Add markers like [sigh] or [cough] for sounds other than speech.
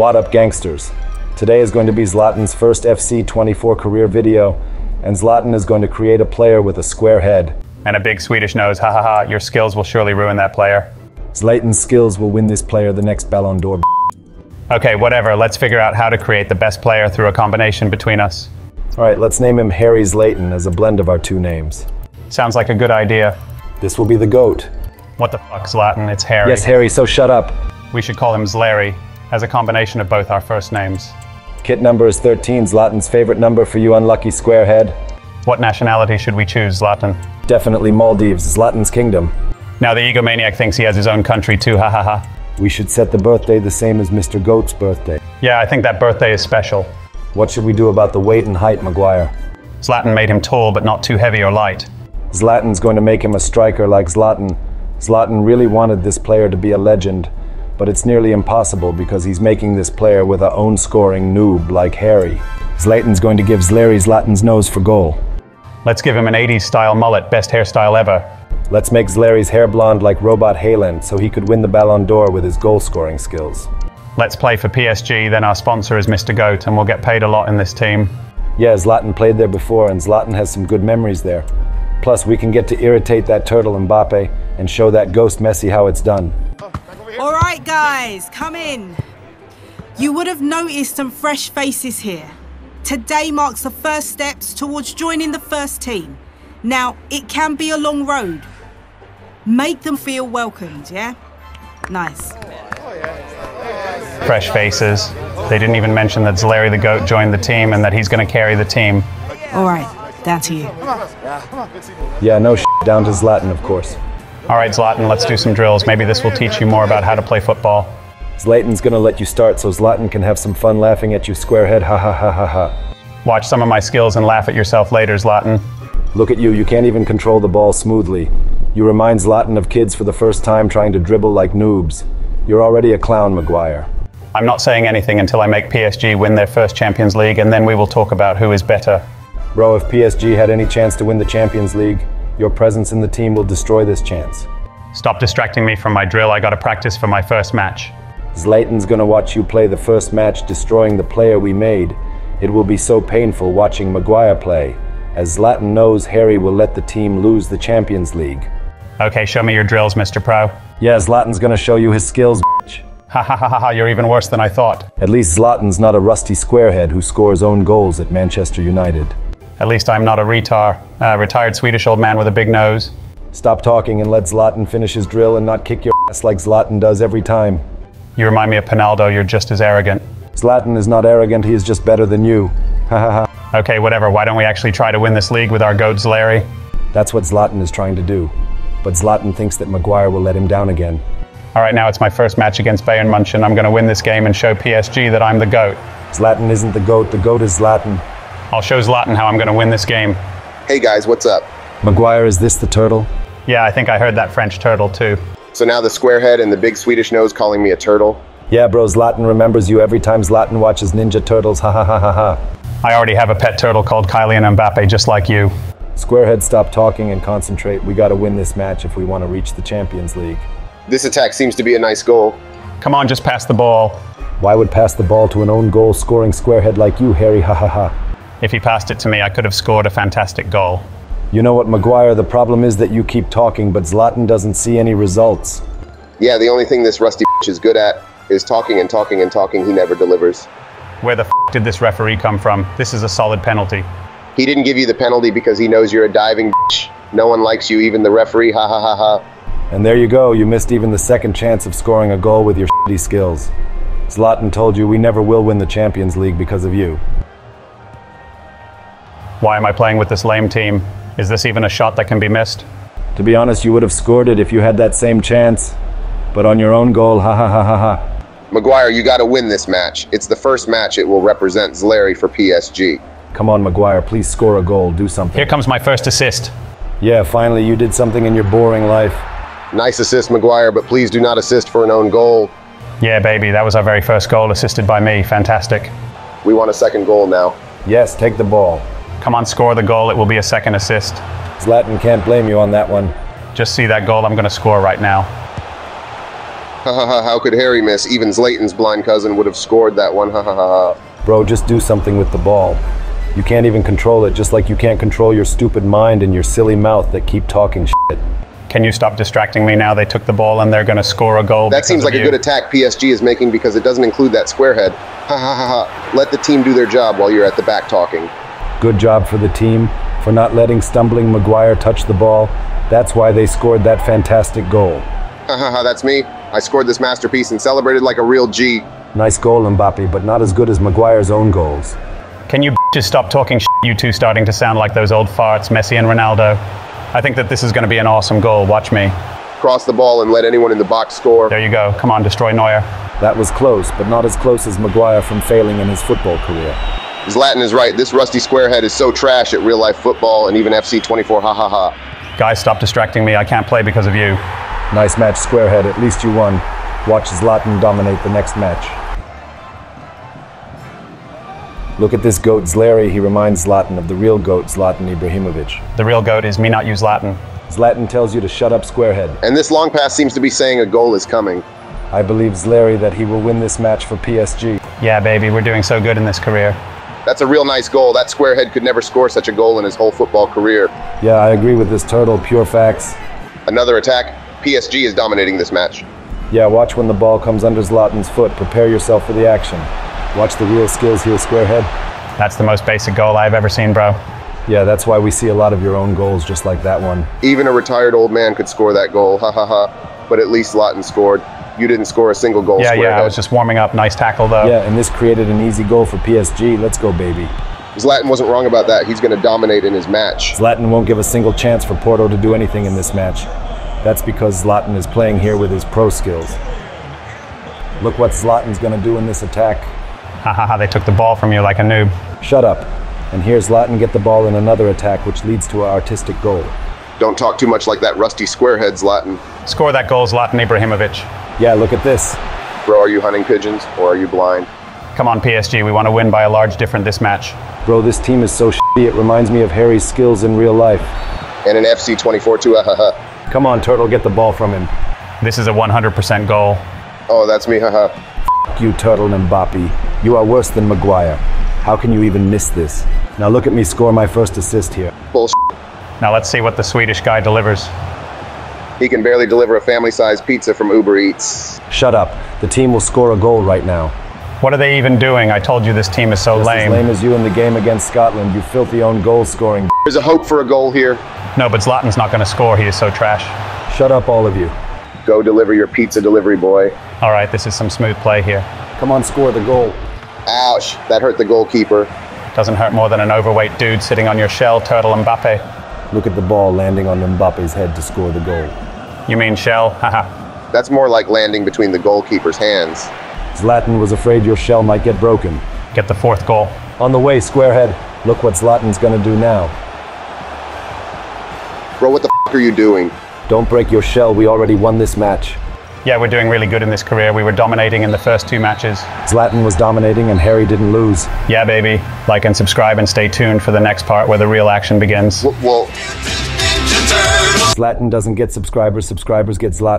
What up, gangsters? Today is going to be Zlatan's first FC 24 career video, and Zlatan is going to create a player with a square head. And a big Swedish nose. Ha ha ha. Your skills will surely ruin that player. Zlatan's skills will win this player the next Ballon d'Or. Okay, whatever. Let's figure out how to create the best player through a combination between us. All right, let's name him Harry Zlatan as a blend of our two names. Sounds like a good idea. This will be the GOAT. What the fuck, Zlatan? It's Harry. Yes, Harry, so shut up. We should call him Zlary, as a combination of both our first names. Kit number is 13, Zlatan's favorite number for you unlucky squarehead. What nationality should we choose, Zlatan? Definitely Maldives, Zlatan's kingdom. Now the egomaniac thinks he has his own country too, ha ha ha. We should set the birthday the same as Mr. Goat's birthday. Yeah, I think that birthday is special. What should we do about the weight and height, Maguire? Zlatan made him tall, but not too heavy or light. Zlatan's going to make him a striker like Zlatan. Zlatan really wanted this player to be a legend, but it's nearly impossible because he's making this player with a own scoring noob like Harry. Zlatan's going to give Zlatan's nose for goal. Let's give him an 80s style mullet, best hairstyle ever. Let's make Zlary's hair blonde like Robot Haaland so he could win the Ballon d'Or with his goal scoring skills. Let's play for PSG, then our sponsor is Mr. Goat, and we'll get paid a lot in this team. Yeah, Zlatan played there before, and Zlatan has some good memories there. Plus, we can get to irritate that turtle Mbappe and show that ghost Messi how it's done. All right, guys, come in. You would have noticed some fresh faces here. Today marks the first steps towards joining the first team. Now, it can be a long road. Make them feel welcomed, yeah? Nice. Fresh faces. They didn't even mention that Zlary the Goat joined the team and that he's going to carry the team. All right, down to you. Yeah, no sh- down to Zlatan, of course. All right, Zlatan, let's do some drills. Maybe this will teach you more about how to play football. Zlatan's gonna let you start so Zlatan can have some fun laughing at you, squarehead. Ha ha ha ha ha. Watch some of my skills and laugh at yourself later, Zlatan. Look at you, you can't even control the ball smoothly. You remind Zlatan of kids for the first time trying to dribble like noobs. You're already a clown, Maguire. I'm not saying anything until I make PSG win their first Champions League, and then we will talk about who is better. Bro, if PSG had any chance to win the Champions League, your presence in the team will destroy this chance. Stop distracting me from my drill. I gotta practice for my first match. Zlatan's gonna watch you play the first match destroying the player we made. It will be so painful watching Maguire play, as Zlatan knows Harry will let the team lose the Champions League. Okay, show me your drills, Mr. Pro. Yeah, Zlatan's gonna show you his skills, bitch. Ha ha ha ha ha, you're even worse than I thought. At least Zlatan's not a rusty squarehead who scores own goals at Manchester United. At least I'm not a retar, a retired Swedish old man with a big nose. Stop talking and let Zlatan finish his drill and not kick your ass like Zlatan does every time. You remind me of Penaldo, you're just as arrogant. Zlatan is not arrogant, he is just better than you. Ha ha ha. Okay, whatever, why don't we actually try to win this league with our goat, Zlary? That's what Zlatan is trying to do. But Zlatan thinks that Maguire will let him down again. All right, now it's my first match against Bayern Munchen. I'm gonna win this game and show PSG that I'm the goat. Zlatan isn't the GOAT, the GOAT is Zlatan. I'll show Zlatan how I'm gonna win this game. Hey guys, what's up? Maguire, is this the turtle? Yeah, I think I heard that French turtle too. So now the squarehead and the big Swedish nose calling me a turtle? Yeah, bro, Zlatan remembers you every time Zlatan watches Ninja Turtles. Ha ha ha ha ha. I already have a pet turtle called Kylian Mbappe, just like you. Squarehead, stop talking and concentrate. We gotta win this match if we want to reach the Champions League. This attack seems to be a nice goal. Come on, just pass the ball. Why would pass the ball to an own goal scoring squarehead like you, Harry? Ha ha ha. If he passed it to me, I could have scored a fantastic goal. You know what, Maguire? The problem is that you keep talking, but Zlatan doesn't see any results. Yeah, the only thing this rusty bitch [laughs] is good at is talking and talking and talking. He never delivers. Where the f did this referee come from? This is a solid penalty. He didn't give you the penalty because he knows you're a diving [laughs] bitch. No one likes you, even the referee. Ha ha ha ha. And there you go, you missed even the second chance of scoring a goal with your shitty [laughs] skills. Zlatan told you we never will win the Champions League because of you. Why am I playing with this lame team? Is this even a shot that can be missed? To be honest, you would have scored it if you had that same chance. But on your own goal, ha ha ha ha ha. Maguire, you got to win this match. It's the first match it will represent Zlary for PSG. Come on, Maguire, please score a goal, do something. Here comes my first assist. Yeah, finally, you did something in your boring life. Nice assist, Maguire, but please do not assist for an own goal. Yeah, baby, that was our very first goal, assisted by me. Fantastic. We want a second goal now. Yes, take the ball. Come on, score the goal. It will be a second assist. Zlatan can't blame you on that one. Just see that goal I'm going to score right now. [laughs] Ha ha ha, how could Harry miss? Even Zlatan's blind cousin would have scored that one. Ha ha ha ha. Bro, just do something with the ball. You can't even control it, just like you can't control your stupid mind and your silly mouth that keep talking shit. Can you stop distracting me now? They took the ball and they're going to score a goal. That seems of like a good attack PSG is making because it doesn't include that squarehead. Ha ha ha ha. Let the team do their job while you're at the back talking. Good job for the team for not letting stumbling Maguire touch the ball. That's why they scored that fantastic goal. Ha ha ha, that's me. I scored this masterpiece and celebrated like a real G. Nice goal, Mbappe, but not as good as Maguire's own goals. Can you [laughs] just stop talking shit? [laughs] You two starting to sound like those old farts, Messi and Ronaldo. I think that this is going to be an awesome goal. Watch me. Cross the ball and let anyone in the box score. There you go. Come on, destroy Neuer. That was close, but not as close as Maguire from failing in his football career. Zlatan is right. This rusty squarehead is so trash at real life football and even FC 24. Ha ha ha. Guys, stop distracting me. I can't play because of you. Nice match, Squarehead. At least you won. Watch Zlatan dominate the next match. Look at this goat Zlary. He reminds Zlatan of the real goat Zlatan Ibrahimovic. The real goat is me not use Latin. Zlatan tells you to shut up, Squarehead. And this long pass seems to be saying a goal is coming. I believe Zlary that he will win this match for PSG. Yeah, baby, we're doing so good in this career. That's a real nice goal. That squarehead could never score such a goal in his whole football career. Yeah, I agree with this turtle. Pure facts. Another attack. PSG is dominating this match. Yeah, watch when the ball comes under Zlatan's foot. Prepare yourself for the action. Watch the real skills here, Squarehead. That's the most basic goal I've ever seen, bro. Yeah, that's why we see a lot of your own goals just like that one. Even a retired old man could score that goal. Ha ha ha. But at least Zlatan scored. You didn't score a single goal, Yeah, squarehead. yeah, I was just warming up. Nice tackle, though. Yeah, and this created an easy goal for PSG. Let's go, baby. Zlatan wasn't wrong about that. He's going to dominate in his match. Zlatan won't give a single chance for Porto to do anything in this match. That's because Zlatan is playing here with his pro skills. Look what Zlatan's going to do in this attack. Ha ha ha, they took the ball from you like a noob. Shut up. And here's Zlatan get the ball in another attack, which leads to an artistic goal. Don't talk too much like that rusty squarehead, Zlatan. Score that goal, Zlatan Ibrahimovic. Yeah, look at this. Bro, are you hunting pigeons or are you blind? Come on, PSG, we want to win by a large difference this match. Bro, this team is so shitty, it reminds me of Harry's skills in real life. And an FC 24 too. [laughs] Ah, ha ha. Come on, Turtle, get the ball from him. This is a 100% goal. Oh, that's me. Ha ha. F- you, Turtle and Mbappe. You are worse than Maguire. How can you even miss this? Now look at me score my first assist here. Bullshit. Now let's see what the Swedish guy delivers. He can barely deliver a family-sized pizza from Uber Eats. Shut up. The team will score a goal right now. What are they even doing? I told you this team is so Just lame. as lame as you in the game against Scotland, you filthy own goal scoring. There's a hope for a goal here. No, but Zlatan's not going to score. He is so trash. Shut up, all of you. Go deliver your pizza delivery boy. All right, this is some smooth play here. Come on, score the goal. Ouch, that hurt the goalkeeper. Doesn't hurt more than an overweight dude sitting on your shell, Turtle Mbappe. Look at the ball landing on Mbappe's head to score the goal. You mean shell? [laughs] Haha. That's more like landing between the goalkeeper's hands. Zlatan was afraid your shell might get broken. Get the fourth goal. On the way, Squarehead. Look what Zlatan's gonna do now. Bro, what the f are you doing? Don't break your shell, we already won this match. Yeah, we're doing really good in this career. We were dominating in the first two matches. Zlatan was dominating and Harry didn't lose. Yeah, baby. Like and subscribe and stay tuned for the next part where the real action begins. W- well, Zlatan doesn't get subscribers, subscribers get Zlatan.